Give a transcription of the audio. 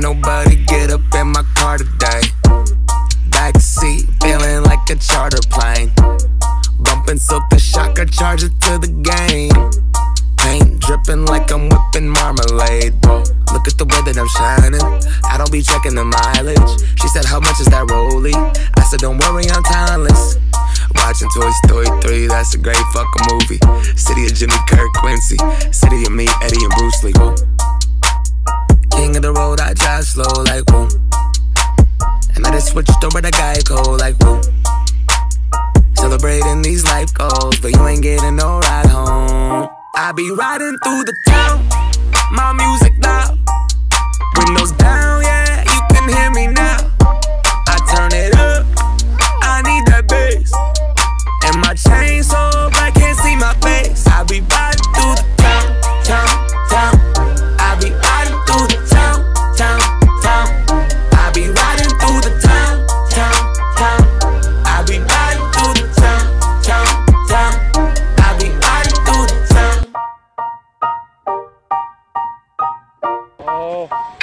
Can't nobody get up in my car today. Backseat, feeling like a charter plane. Bumping Silkk, the Shocker, charge it to the game. Paint dripping like I'm whipping marmalade. Bro, look at the way that I'm shining. I don't be checking the mileage. She said, How much is that rollie? I said, Don't worry, I'm timeless. Watching Toy Story 3, that's a great fucking movie. City of Jimmy Kirk Quincy, city of me, Eddie and Bruce Lee road, I drive slow like woo. And I just switched over to Geico like woo. Celebrating these life goals, but you ain't getting no ride home. I be riding through the town, my music 喽。